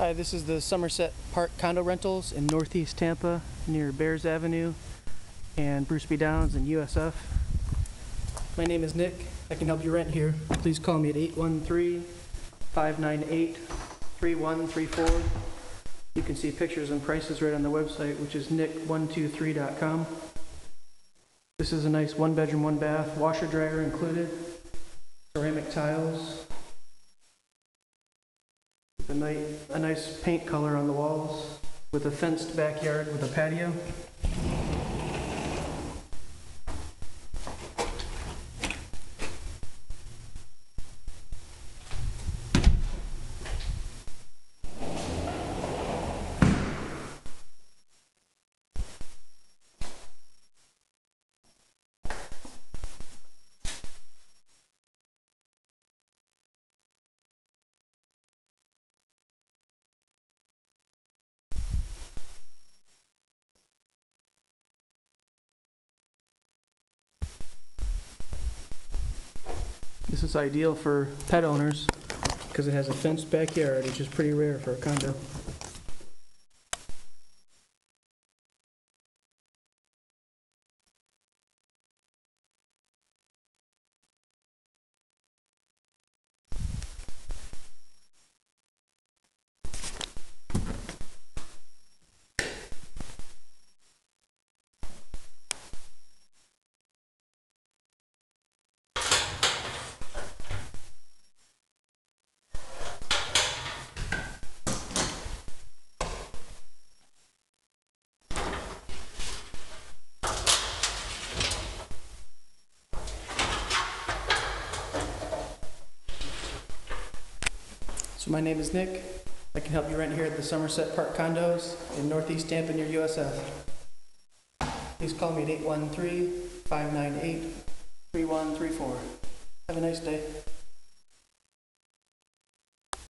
Hi, this is the Somerset Park condo rentals in northeast Tampa near Bearss Avenue and Bruce B. Downs and USF. My name is Nick. I can help you rent here. Please call me at 813-598-3134. You can see pictures and prices right on the website, which is nick123.com. This is a nice one-bedroom, one-bath, washer dryer included, ceramic tiles, a nice paint color on the walls, with a fenced backyard with a patio. This is ideal for pet owners because it has a fenced backyard, which is pretty rare for a condo. So my name is Nick. I can help you rent here at the Somerset Park condos in northeast Tampa near USF. Please call me at 813-598-3134. Have a nice day.